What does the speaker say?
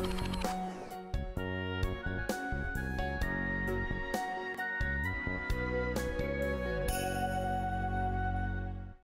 Ooh.